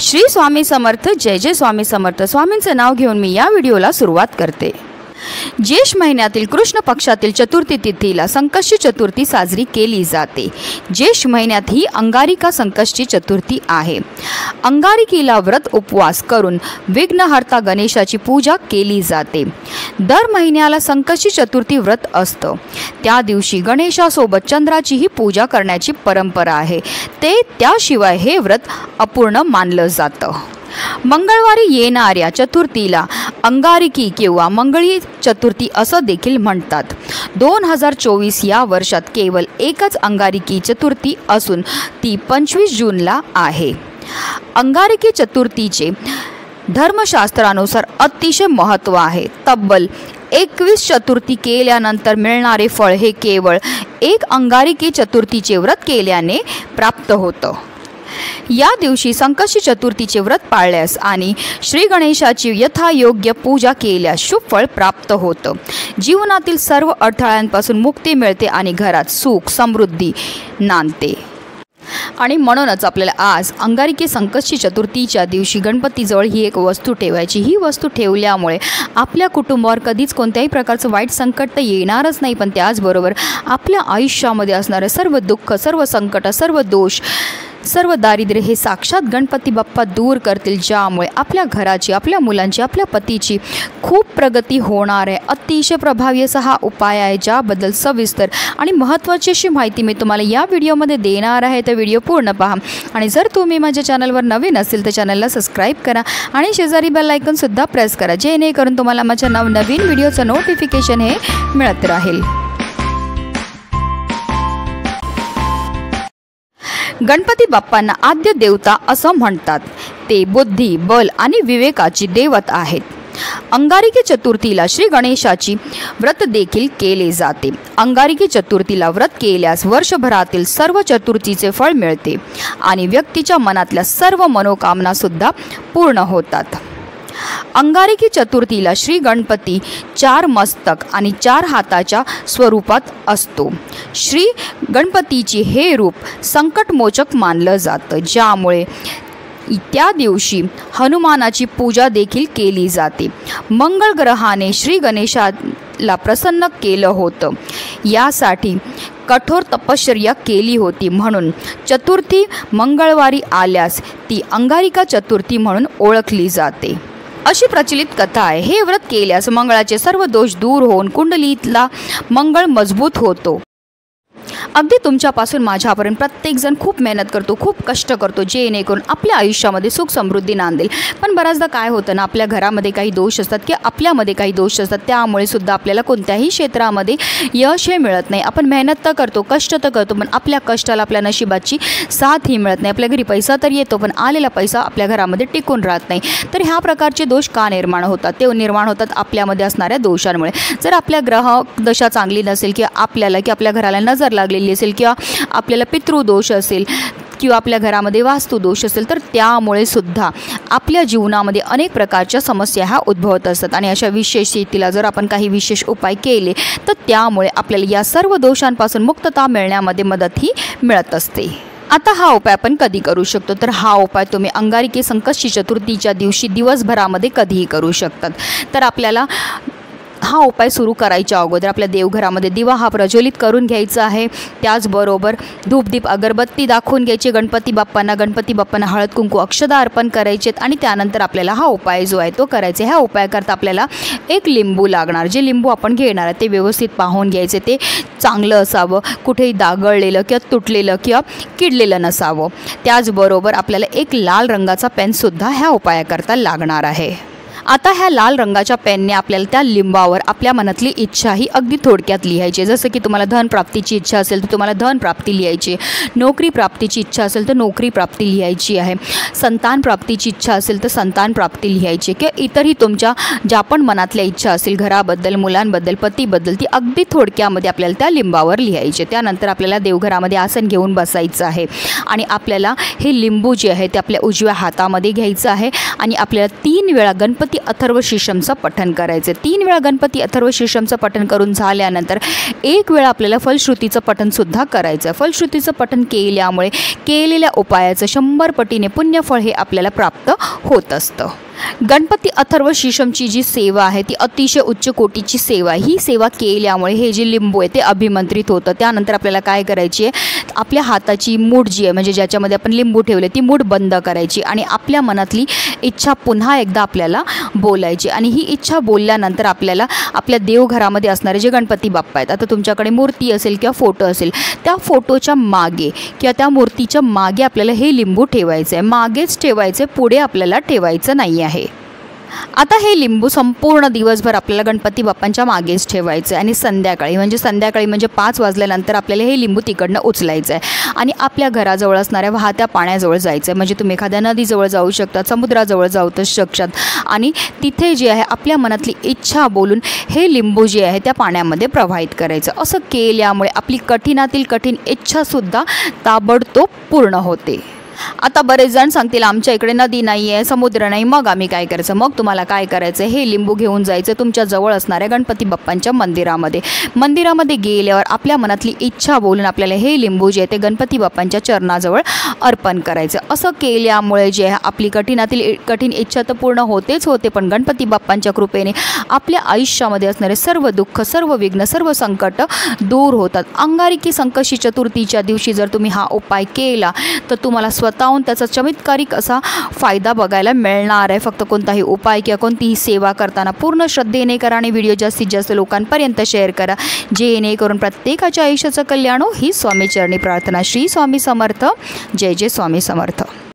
श्री स्वामी समर्थ जय जय स्वामी समर्थ. स्वामींचं नाव घेऊन मी या व्हिडिओला सुरुवात करते. ज्येष्ठ महिन्यातील कृष्ण पक्षातील चतुर्थी तिथीला संकष्टी चतुर्थी साजरी केली जाते. ज्येष्ठ महिन्यात ही अंगारिका संकष्टी चतुर्थी आहे. अंगारिकीला व्रत उपवास करून विघ्नहर्ता गणेशाची पूजा केली जाते. दर महिन्याला संकष्टी चतुर्थी व्रत असतं. त्या दिवशी गणेशासोबत चंद्राचीही पूजा करण्याची परंपरा आहे. ते त्याशिवाय हे व्रत अपूर्ण मानलं जातं. मंगळवारी येणाऱ्या चतुर्थीला अंगारिकी किंवा मंगळी चतुर्थी असं देखील म्हणतात. दोन हजार चोवीस या वर्षात केवळ एकच अंगारिकी चतुर्थी असून ती पंचवीस जूनला आहे. अंगारिकी चतुर्थीचे धर्मशास्त्रानुसार अतिशय महत्त्व आहे. तब्बल एकवीस चतुर्थी केल्यानंतर मिळणारे फळ हे केवळ एक अंगारिकी चतुर्थीचे व्रत केल्याने प्राप्त होतं. या दिवशी संकष्टी चतुर्थीचे व्रत पाळल्यास आणि श्री गणेशाची यथायोग्य पूजा केल्यास शुभ फळ प्राप्त होतं. जीवनातील सर्व अडथळ्यांपासून मुक्ती मिळते आणि घरात सुख समृद्धी नांदते. आणि म्हणूनच आपल्याला आज अंगारिकी संकष्टी चतुर्थीच्या दिवशी गणपतीजवळ ही एक वस्तू ठेवायची. ही वस्तू ठेवल्यामुळे आपल्या कुटुंबावर कधीच कोणत्याही प्रकारचं वाईट संकट तर येणारच नाही. पण त्याचबरोबर आपल्या आयुष्यामध्ये असणारं सर्व दुःख सर्व संकट सर्व दोष सर्व दारिद्र्य हे साक्षात गणपती बाप्पा दूर करतील ज्यामुळे आपल्या घराची आपल्या मुलांची आपल्या पतीची खूप प्रगती होणार आहे. अतिशय प्रभावी असा हा उपाय आहे ज्याबद्दल सविस्तर आणि महत्त्वाची अशी माहिती मी तुम्हाला या व्हिडिओमध्ये देणार आहे. तर व्हिडिओ पूर्ण पहा. आणि जर तुम्ही माझ्या चॅनलवर नवीन असेल तर चॅनलला सबस्क्राईब करा आणि शेजारी बेल आयकनसुद्धा प्रेस करा जेणेकरून तुम्हाला माझ्या नवनवीन व्हिडिओचं नोटिफिकेशन हे मिळत राहील. गणपती बाप्पांना आद्य देवता असं म्हणतात. ते बुद्धी बल आणि विवेकाची देवत आहेत. अंगारिकी चतुर्थीला श्री गणेशाची व्रत देखील केले जाते. अंगारिकी चतुर्थीला व्रत केल्यास वर्षभरातील सर्व चतुर्थीचे फळ मिळते आणि व्यक्तीच्या मनातल्या सर्व मनोकामना सुद्धा पूर्ण होतात. अंगारकी चतुर्थीला श्री गणपती चार मस्तक आणि चार हाताच्या स्वरूपात असतो. श्री गणपतीचे हे रूप संकटमोचक मानलं जातं ज्यामुळे त्या दिवशी हनुमानाची पूजा देखील केली जाते. मंगळ ग्रहाने श्री गणेशाला प्रसन्न केलं होतं. यासाठी कठोर तपश्चर्या केली होती म्हणून चतुर्थी मंगळवारी आल्यास ती अंगारिका चतुर्थी म्हणून ओळखली जाते. अशी प्रचलित कथा आहे. हे व्रत केल्यास मंगळाचे सर्व दोष दूर होऊन कुंडलीतला मंगळ मजबूत होतो. अगदी तुमच्यापासून माझ्यापर्यंत प्रत्येकजण खूप मेहनत करतो खूप कष्ट करतो जेणेकरून आपल्या आयुष्यामध्ये सुख समृद्धी नांदेल. पण बऱ्याचदा काय होतं ना आपल्या घरामध्ये काही दोष असतात की आपल्यामध्ये काही दोष असतात त्यामुळे सुद्धा आपल्याला कोणत्याही क्षेत्रामध्ये यश हे मिळत नाही. आपण मेहनत तर करतो कष्ट तर करतो पण आपल्या कष्टाला आपल्या नशिबाची साथ ही मिळत नाही. आपल्या घरी पैसा तर येतो पण आलेला पैसा आपल्या घरामध्ये टिकून राहत नाही. तर ह्या प्रकारचे दोष का निर्माण होतात? ते निर्माण होतात आपल्यामध्ये असणाऱ्या दोषांमुळे. जर आपल्या ग्रह दशा चांगली नसेल किंवा आपल्याला की आपल्या घराला नजर लागली लागलेली असेल किंवा आपल्याला पितृदोष असेल किंवा आपल्या घरामध्ये वास्तुदोष असेल तर त्यामुळे सुद्धा आपल्या जीवनामध्ये अनेक प्रकारच्या समस्या ह्या उद्भवत असतात. आणि अशा विशेष स्थितीला जर आपण काही विशेष उपाय केले तर त्यामुळे आपल्याला या सर्व दोषांपासून मुक्तता मिळण्यामध्ये मदतही मिळत असते. आता हा उपाय आपण कधी करू शकतो? तर हा उपाय तुम्ही अंगारिके संकष्टी चतुर्थीच्या दिवशी दिवसभरामध्ये कधीही करू शकतात. तर आपल्याला हा उपाय सुरू करायच्या अगोदर आपल्या देवघरामध्ये दिवा हा प्रज्वलित करून घ्यायचा आहे. त्याचबरोबर धूपदीप अगरबत्ती दाखवून घ्यायची. गणपती बाप्पांना गणपती बाप्पांना हळद कुंकू अक्षदा अर्पण करायचे आणि त्यानंतर आपल्याला हा उपाय जो आहे तो करायचा ह्या उपायाकरता आपल्याला एक लिंबू लागणार. जे लिंबू आपण घेणार आहे ते व्यवस्थित पाहून घ्यायचे. ते चांगलं असावं. कुठेही दागळलेलं किंवा तुटलेलं किंवा किडलेलं नसावं. त्याचबरोबर आपल्याला एक लाल रंगाचा पेनसुद्धा ह्या उपायाकरता लागणार आहे. आता ह्या लाल रंगाच्या पेनने आपल्याला त्या लिंबावर आपल्या मनातली इच्छा ही अगदी थोडक्यात लिहायची जसं की तुम्हाला धन प्राप्तीची इच्छा असेल तर तुम्हाला धन प्राप्ती लिहायची नोकरी प्राप्तीची इच्छा असेल तर नोकरी प्राप्ती लिहायची आहे. संतान प्राप्तीची इच्छा असेल तर संतान प्राप्ती लिहायची किंवा इतरही तुमच्या ज्या पण मनातल्या इच्छा असतील घराबद्दल मुलांबद्दल पतीबद्दल ती अगदी थोडक्यामध्ये आपल्याला त्या लिंबावर लिहायचे त्यानंतर आपल्याला देवघरामध्ये आसन घेऊन बसायचं आहे. आणि आपल्याला हे लिंबू जे आहे ते आपल्या उजव्या हातामध्ये घ्यायचं आहे. आणि आपल्याला तीन वेळा गणपती गणपती अथर्व शिशमचं पठण करायचं. तीन वेळा गणपती अथर्व शिशमचं पठण करून झाल्यानंतर एक वेळा आपल्याला फलश्रुतीचं पठणसुद्धा करायचं. फलश्रुतीचं पठण केल्यामुळे केलेल्या उपायाचं शंभर पटीने पुण्यफळ हे आपल्याला प्राप्त होत असतं. गणपती अथर्व शीशमची जी सेवा आहे ती अतिशय उच्च कोटीची सेवा ही सेवा केल्यामुळे हे जे लिंबू आहे ते अभिमंत्रित होतं. त्यानंतर आपल्याला काय करायची आहे आपल्या हाताची मूठ जी आहे म्हणजे ज्याच्यामध्ये आपण लिंबू ठेवले ती मूठ बंद करायची आणि आपल्या मनातली इच्छा पुन्हा एकदा आपल्याला बोलायची. आणि ही इच्छा बोलल्यानंतर आपल्याला आपल्या देवघरामध्ये असणारे जे गणपती बाप्पा आहेत आता तुमच्याकडे मूर्ती असेल किंवा फोटो असेल त्या फोटोच्या मागे किंवा त्या मूर्तीच्या मागे आपल्याला हे लिंबू ठेवायचं आहे मागेच ठेवायचे पुढे आपल्याला ठेवायचं नाही आहे आहे. आता हे लिंबू संपूर्ण दिवसभर आपल्याला गणपती बाप्पांच्या मागेच ठेवायचं आहे आणि संध्याकाळी म्हणजे संध्याकाळी म्हणजे पाच वाजल्यानंतर आपल्याला हे लिंबू तिकडनं उचलायचं आहे आणि आपल्या घराजवळ असणाऱ्या वाहत्या पाण्याजवळ जायचं आहे म्हणजे तुम्ही एखाद्या नदीजवळ जाऊ शकता समुद्राजवळ जाऊ तर शकतात आणि तिथे जे आहे आपल्या मनातली इच्छा बोलून हे लिंबू जे आहे त्या पाण्यामध्ये प्रवाहित करायचं. असं केल्यामुळे आपली कठीणातील कठीण इच्छासुद्धा ताबडतोब पूर्ण होते. आता बरेच जण सांगतील आमच्या इकडे नदी नाही आहे समुद्र नाही मग आम्ही काय करायचं? मग तुम्हाला काय करायचं? हे लिंबू घेऊन जायचं तुमच्या जवळ असणाऱ्या गणपती बाप्पांच्या मंदिरामध्ये. मंदिरामध्ये गेल्यावर आपल्या मनातली इच्छा बोलून आपल्याला हे लिंबू जे आहे ते गणपती बाप्पांच्या चरणाजवळ अर्पण करायचं. असं केल्यामुळे जे आहे आपली कठीणातील कठीण इच्छा तर पूर्ण होतेच होते पण गणपती बाप्पांच्या कृपेने आपल्या आयुष्यामध्ये असणारे सर्व दुःख सर्व विघ्न सर्व संकट दूर होतात. अंगारिकी संकशी चतुर्थीच्या दिवशी जर तुम्ही हा उपाय केला तर तुम्हाला स्वतःहून त्याचा चमत्कारिक असा फायदा बघायला मिळणार आहे. फक्त कोणताही उपाय किंवा कोणतीही सेवा करताना पूर्ण श्रद्धेने करा आणि व्हिडिओ जास्तीत जास्त लोकांपर्यंत शेअर करा. जेणेकरून प्रत्येकाच्या आयुष्याचं कल्याण हो. ही स्वामीचरणी प्रार्थना. श्री स्वामी समर्थ. जय जय स्वामी समर्थ.